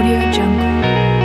Audio Jungle.